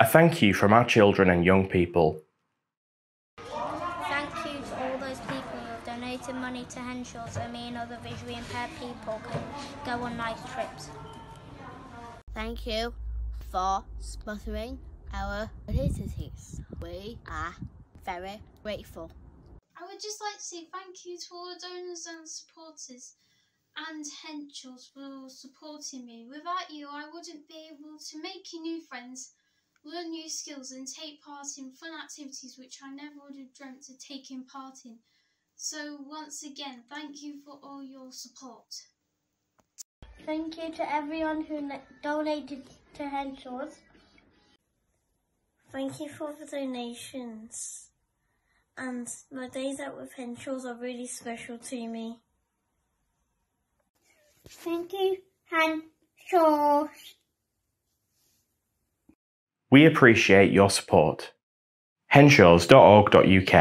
A thank you from our children and young people. Thank you to all those people who have donated money to Henshaws so me and other visually impaired people can go on nice trips. Thank you for sponsoring our activities. We are very grateful. I would just like to say thank you to all the donors and supporters and Henshaws for supporting me. Without you, I wouldn't be able to make new friends, learn new skills, and take part in fun activities which I never would have dreamt of taking part in. So, once again, thank you for all your support. Thank you to everyone who donated to Henshaws. Thank you for the donations. And my days out with Henshaws are really special to me. Thank you, Henshaws. We appreciate your support. henshaws.org.uk